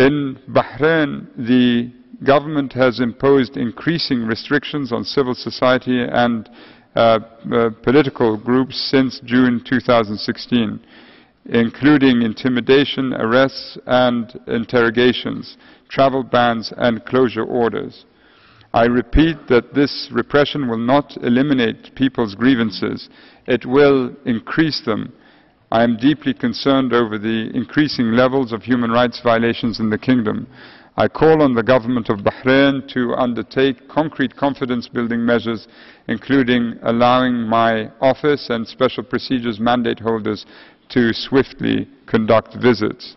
In Bahrain, the government has imposed increasing restrictions on civil society and uh, uh, political groups since June 2016, including intimidation, arrests and interrogations, travel bans and closure orders. I repeat that this repression will not eliminate people's grievances. It will increase them. I am deeply concerned over the increasing levels of human rights violations in the kingdom. I call on the government of Bahrain to undertake concrete confidence building measures, including allowing my office and special procedures mandate holders to swiftly conduct visits.